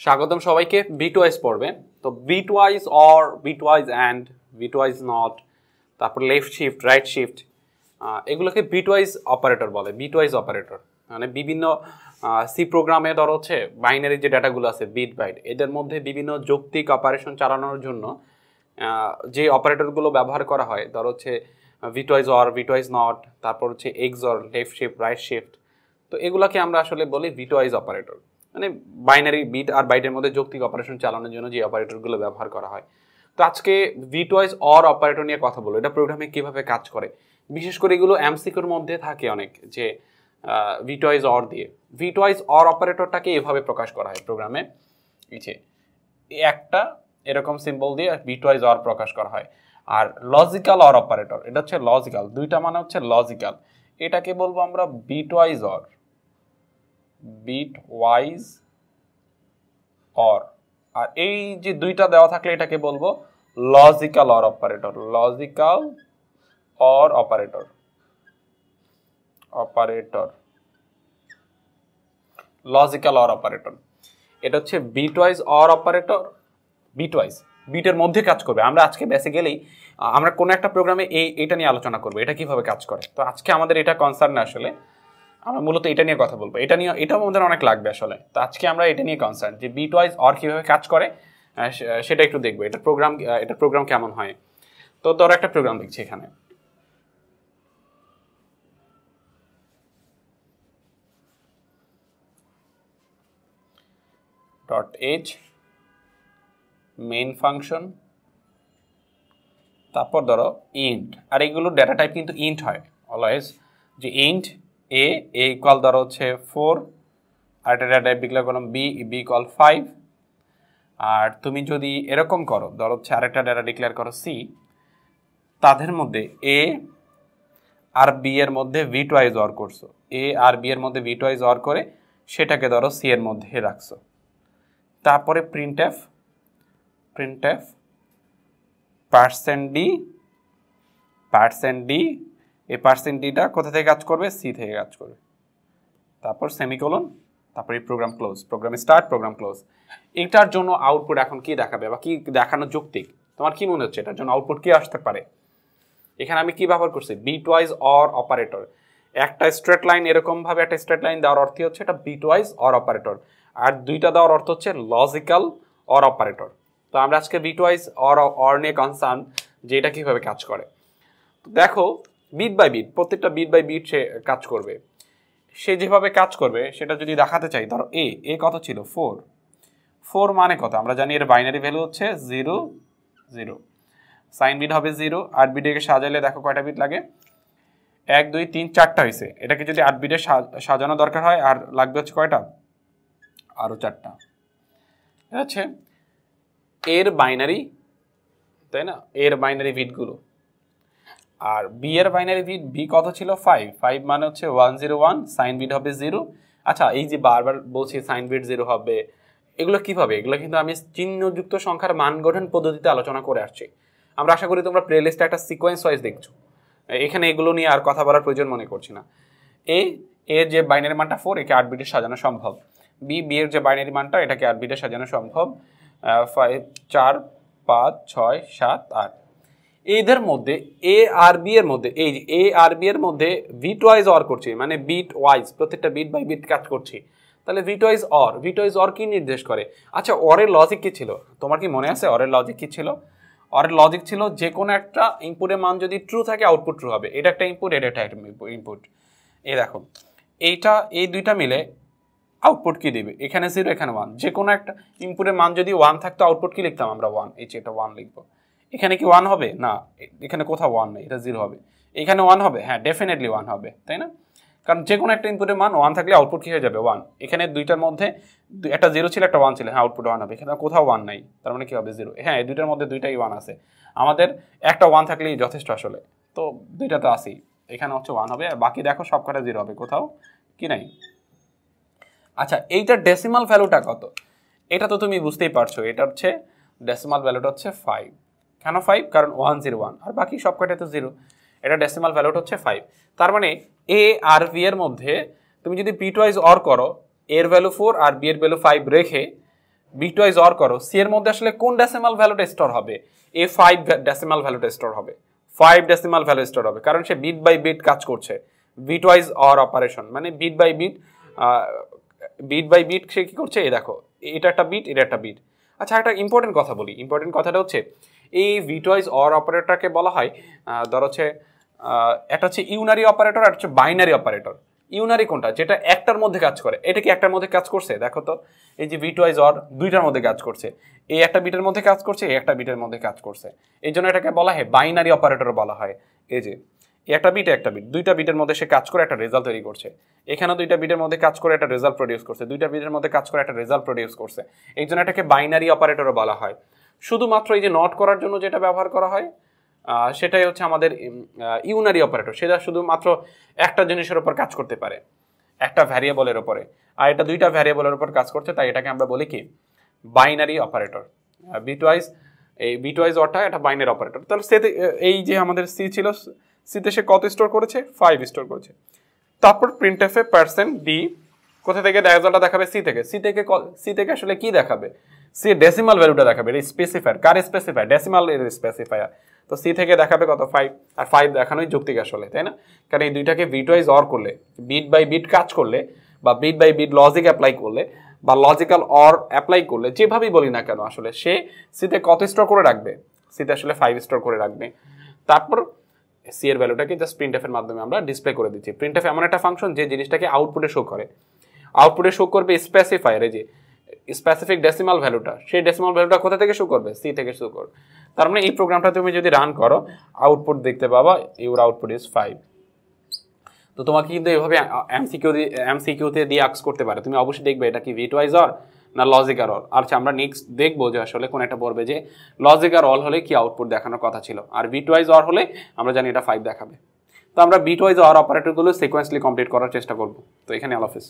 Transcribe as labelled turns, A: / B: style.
A: স্বাগতম সবাইকে বিটওয়াইজ পড়বে তো bitwise or bitwise and bitwise not তারপর লেফট শিফট রাইট শিফট এগুলোকে বিটওয়াইজ অপারেটর বলে বিটওয়াইজ অপারেটর মানে বিভিন্ন সি প্রোগ্রামে ধর হচ্ছে বাইনারি যে ডাটাগুলো আছে বিট বাইট এদের মধ্যে বিভিন্ন যৌক্তিক অপারেশন চালানোর জন্য যে অপারেটরগুলো ব্যবহার করা হয়, ধর হচ্ছে ভিটওয়াইজ অর ভিটওয়াইজ নট তারপর হচ্ছে X or left shift right shift তো এগুলোকে আমরা আসলে বলি ভিটওয়াইজ অপারেটর মানে বাইনারি বিট আর বাইটের মধ্যে যৌক্তিক অপারেশন চালানোর জন্য যে অপারেটরগুলো ব্যবহার করা হয়। তো আজকে ভিটওয়াইজ অর অপারেটর নিয়ে কথা বলব। এটা প্রোগ্রামে কীভাবে কাজ করে? বিশেষ করে এগুলো এমসিকোর মধ্যে থাকে অনেক যে ভিটওয়াইজ অর দিয়ে। ভিটওয়াইজ অর অপারেটরটাকে এভাবে প্রকাশ করা হয় প্রোগ্রামে যে, একটা এরকম সিম্বল দিয়ে বিটওয়াইজ অর প্রকাশ করা হয়। আর লজিক্যাল অর অপারেটর এটা হচ্ছে লজিক্যাল দুইটা মানে হচ্ছে লজিক্যাল এটাকে বলব আমরা বিট ওয়াইজ অর আর এই যে দুইটা দেওয়া থাকলে এটাকে বলব logical or operator logical or operator operator logical or operator এটা হচ্ছে বিটওয়াইজ অর অপারেটর বিটওয়াইজ বিটের মধ্যে কাজ করবে। আমরা আজকে বেসে গেলেই, আমরা কোনো একটা প্রোগ্রামে এই, এটা নিয়ে আলোচনা করব, এটা কীভাবে কাজ করে। তো আজকে আমাদের এটা কনসার্ন আসলে। আমরা মূলত এটা নিয়ে কথা বলব। এটা নিয়ে এটাও আমাদের অনেক লাগবে আসলে। তো আজকে আমরা এটা নিয়ে কনসার্ন যে বিট ওয়াইজ অর কীভাবে কাজ করে সেটা একটু দেখব। এটা প্রোগ্রাম এটা প্রোগ্রাম কেমন হয়? তো ধরো একটা প্রোগ্রাম দেখছি এখানে। ডট এইচ মেইন ফাংশন তারপর ধরো ইন্ট আর এগুলো ডেটা টাইপ কিন্তু ইন্ট হয় অলওয়েজ যে ইন্ট এ এ ইকুয়াল ধরো হচ্ছে ফোর আর একটা ডেটা ডিক্লেয়ার করলাম বি বি ইকুয়াল ফাইভ আর তুমি যদি এরকম করো, ধরো হচ্ছে আরেকটা ডেটা ডিক্লেয়ার করো সি তাদের মধ্যে এ আর বি এর মধ্যে ভি টুয়াইজ অর করছ। এ আর বি এর মধ্যে ভি টুয়াইজ অর করে সেটাকে ধরো সি এর মধ্যে রাখছো। তারপরে print f print f percent d percent d এই পার্সেন্ট ডিটা কোথা থেকে কাজ করবে? সি থেকে কাজ করবে। তারপর সেমিকোলন তারপর এই program close program start program close এটার জন্য আউটপুট এখন কি দেখাবে বা কি দেখানো যৌক্তিক? তোমার কি মনে হচ্ছে? এটার জন্য আউটপুট কি আসতে পারে? এখানে আমি কি ব্যবহার করছি? বিট ওয়াইজ অর অপারেটর একটা স্ট্রেট লাইন এরকম ভাবে একটা স্ট্রেট লাইন দেওয়ার অর্থ হচ্ছে এটা বিট ওয়াইজ অর অপারেটর আর দুইটা দেওয়ার অর্থ হচ্ছে লজিক্যাল অর অপারেটর তো আমরা আজকে বিট ওয়াইজ অর অর নিয়ে কনসার্ন যে এটা কীভাবে কাজ করে। দেখো বিট বাই বিট প্রত্যেকটা বিট বাই বিট সে কাজ করবে। সে যেভাবে কাজ করবে, সেটা যদি দেখাতে চাই, ধরো এ এ কত ছিল? ফোর ফোর মানে কত? আমরা জানি এর বাইনারি ভ্যালু হচ্ছে জিরো জিরো সাইন বিট হবে জিরো আট বিটকে সাজালে দেখো কয়টা বিট লাগে? এক, দুই, তিন, চারটা হয়েছে। এটাকে যদি আট বিটে সাজানো দরকার হয়, আর লাগবে হচ্ছে কয়টা? আরও চারটা। ঠিক আছে? এর বাইনারি তাই না? এর বাইনারি বিটগুলো আর বি এর বাইনারি বিট বি কত ছিল? ফাইভ ফাইভ মানে হচ্ছে one zero one sign bit হবে জিরো আচ্ছা এই যে বারবার বলছি সাইন বিট জিরো হবে, এগুলো কীভাবে? এগুলো কিন্তু আমি চিহ্নযুক্ত সংখ্যার মান গঠন পদ্ধতিতে আলোচনা করে আসছি। আমরা আশা করি তোমরা প্লেলিস্টে একটা সিকোয়েন্স ওয়াইজ দেখছ। এখানে এগুলো নিয়ে আর কথা বলার প্রয়োজন মনে করছি না। এ এর যে বাইনারি মানটা ফোর একে আট বিটে সাজানো সম্ভব। বি বি এর যে বাইনারি মানটা, এটাকে আট বিটে সাজানো সম্ভব। ফাইভ চার, পাঁচ, ছয়, সাত, আট। এদের মধ্যে এ আর বি এর মধ্যে, এই যে এ আর বি এর মধ্যে বিট ওয়াইজ অর করছি মানে বিট ওয়াইজ প্রত্যেকটা বিট বাই বিট কাজ করছি। তাহলে bitwise or bitwise or কি নির্দেশ করে? আচ্ছা অরের লজিক কি ছিল? তোমার কি মনে আছে অরের লজিক কি ছিল? অরের লজিক ছিল যে কোনো একটা ইনপুটের মান যদি ট্রু থাকে আউটপুট ট্রু হবে। এটা একটা ইনপুট এটা একটা ইনপুট এই দেখো, এইটা, এই দুইটা মিলে আউটপুট কি দিবে? এখানে জিরো এখানে ওয়ান যে কোনো একটা ইনপুটের মান যদি ওয়ান থাকতো আউটপুট কি লিখতাম আমরা? ওয়ান এই যে এটা ওয়ান লিখব। এখানে কি ওয়ান হবে? না, এখানে কোথাও ওয়ান নেই, এটা জিরো হবে। এখানে ওয়ান হবে? হ্যাঁ ডেফিনেটলি ওয়ান হবে, তাই না? কারণ যে কোনো একটা ইনপুটের মান ওয়ান থাকলে আউটপুট কী হয়ে যাবে? ওয়ান এখানে দুইটার মধ্যে একটা জিরো ছিল, একটা ওয়ান ছিল। হ্যাঁ আউটপুট ওয়ান হবে। এখানে কোথাও ওয়ান নাই, তার মানে কি হবে? জিরো হ্যাঁ এই দুইটার মধ্যে দুইটাই ওয়ান আছে। আমাদের একটা ওয়ান থাকলেই যথেষ্ট আসলে। তো দুইটা তো আসি এখানে হচ্ছে ওয়ান হবে, আর বাকি দেখো সব কটা জিরো হবে, কোথাও কি নাই। আচ্ছা এইটার ডেসিমাল ভ্যালুটা কত? এটা তো তুমি বুঝতেই পারছ, এটা হচ্ছে ডেসিমাল ভ্যালুটা হচ্ছে ফাইভ কেন ফাইভ কারণ ওয়ান জিরো ওয়ান আর বাকি সব কটা তো জিরো এটা ডেসিমাল ভ্যালুটা হচ্ছে ফাইভ তার মানে এ আর বি এর মধ্যে তুমি যদি পিট ওয়াইজ অর করো এর ভ্যালু ফোর আর বি এর ভ্যালু ফাইভ রেখে বিট ওয়াইজ অর করো সি এর মধ্যে আসলে কোন ডেসিমাল ভ্যালুটা স্টোর হবে? এ ফাইভ ডেসিমাল ভ্যালুটা স্টোর হবে। ফাইভ ডেসিমাল ভ্যালু স্টোর হবে। কারণ সে বিট বাই বিট কাজ করছে। বিট ওয়াইজ অর অপারেশন মানে bit by bit bit by bit সে কি করছে? এই দেখো, এটা একটা বিট এটা একটা বিট আচ্ছা একটা ইম্পর্টেন্ট কথা বলি। ইম্পর্টেন্ট কথাটা হচ্ছে এই বিট ওয়াইজ অর অপারেটরকে বলা হয় ধর হচ্ছে একটা হচ্ছে ইউনারি অপারেটর আর হচ্ছে বাইনারি অপারেটর। ইউনারি কোনটা? যেটা একটার মধ্যে কাজ করে। এটা কি একটার মধ্যে কাজ করছে? দেখো তো, এই যে বিট ওয়াইজ অর দুইটার মধ্যে কাজ করছে। এই একটা বিটের মধ্যে কাজ করছে, এই একটা বিটের মধ্যে কাজ করছে। এই জন্য এটাকে বলা হয় বাইনারি অপারেটর বলা হয়। এই যে একটা বিট একটা বিট। দুইটা বিটের মধ্যে সে কাজ করে, একটা রেজাল্ট তৈরি করছে। এখানে দুইটা বিটের মধ্যে কাজ করে, একটা রেজাল্ট প্রডিউস করছে। দুইটা বিটের মধ্যে কাজ করে, একটা রেজাল্ট প্রডিউস করছে। এই জন্য এটাকে বাইনারি অপারেটরও বলা হয়। শুধুমাত্র এই যে নট করার জন্য যেটা ব্যবহার করা হয় সেটাই হচ্ছে আমাদের ইউনারি অপারেটর সেটা শুধুমাত্র একটা জিনিসের উপর কাজ করতে পারে, একটা ভ্যারিয়েবলের ওপরে আর এটা দুইটা ভ্যারিয়েবলের উপর কাজ করছে, তাই এটাকে আমরা বলি কি? বাইনারি অপারেটর বিটওয়াইজ এই বিটওয়াইজ অটা এটা বাইনারি অপারেটর তাহলে সেতে এই যে আমাদের সি ছিল সিতে সে কত স্টোর করেছে? ফাইভ স্টোর করেছে। তারপর প্রিন্ট এফে পার্সেন্ট ডি কোথা থেকে? রেজাল্টটা দেখাবে সি থেকে। সি থেকে সি থেকে আসলে কি দেখাবে? সি ডেসিমাল ভ্যালুটা দেখাবে, এটা স্পেসিফায়ার কার স্পেসিফায়ার ডেসিমাল এর স্পেসিফায়ার তো সি থেকে দেখাবে কত? ফাইভ আর ফাইভ দেখানোই যৌক্তিক আসলে, তাই না? কারণ এই দুইটাকে বিটওয়াইজ অর করলে বিট বাই বিট কাজ করলে, বা bit by bit logic apply করলে, বা লজিক্যাল অর অ্যাপ্লাই করলে, যেভাবেই বলি না কেন আসলে, সে সিতে কত স্টোর করে রাখবে? সিতে আসলে ফাইভ স্টোর করে রাখবে। তারপর সি এর ভ্যালুটাকে জাস্ট প্রিন্ট এর মাধ্যমে আমরা ডিসপ্লে করে দিচ্ছি। প্রিন্ট এফ এমন একটা ফাংশন যে জিনিসটাকে আউটপুটে শো করে। আউটপুটে শো করবে স্পেসিফায়ারে যে স্পেসিফিক ডেসিমাল ভ্যালুটা সেই ডেসিমাল ভ্যালুটা কোথা থেকে শুরু করবে? সি থেকে শুরু করবে। তার মানে এই প্রোগ্রামটা তুমি যদি রান করো আউটপুট দেখতে পাবা ইউর আউটপুট ইজ ফাইভ তো তোমাকে কিন্তু এভাবে এমসিকিউ এমসিকিউতে দিয়ে আক্স করতে পারে। তুমি অবশ্যই দেখবে এটা কি ভিটওয়াইজ অর না লজিক আর অল আচ্ছা আমরা নেক্সট দেখব যে আসলে কোন একটা পড়বে যে লজিক আর অল হলে কি আউটপুট দেখানোর কথা ছিল। আর বিটওয়াইজ অর হলে আমরা জানি এটা ফাইভ দেখাবে। তো আমরা বিটওয়াইজ অর অপারেটরগুলো সিকোয়েন্সলি কমপ্লিট করার চেষ্টা করব। তো এখানে আল অফিস